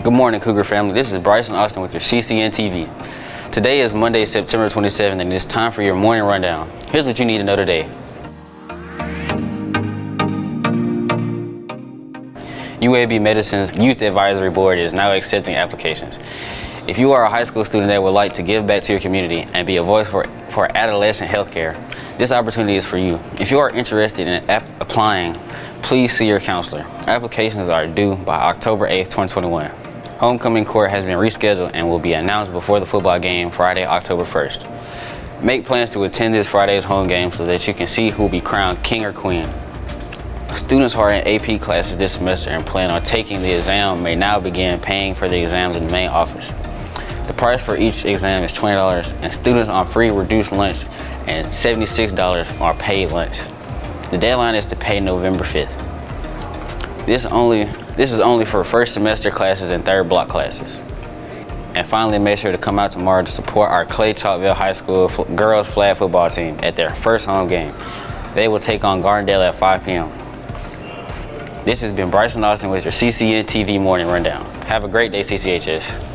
Good morning, Cougar family. This is Bryson Austin with your CCN TV. Today is Monday, September 27th, and it's time for your morning rundown. Here's what you need to know today. UAB Medicine's Youth Advisory Board is now accepting applications. If you are a high school student that would like to give back to your community and be a voice for, for adolescent healthcare, this opportunity is for you. If you are interested in applying, please see your counselor. Applications are due by October 8th, 2021. Homecoming court has been rescheduled and will be announced before the football game Friday, October 1st. Make plans to attend this Friday's home game so that you can see who will be crowned king or queen. Students who are in AP classes this semester and plan on taking the exam may now begin paying for the exams in the main office. The price for each exam is $20 and students on free reduced lunch and $76 on paid lunch. The deadline is to pay November 5th. This, only, this is only for first semester classes and third block classes. And finally, make sure to come out tomorrow to support our Clay Chalkville High School girls flag football team at their first home game. They will take on Gardendale at 5 p.m. This has been Bryson Austin with your CCN TV Morning Rundown. Have a great day, CCHS.